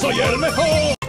¡Soy el mejor!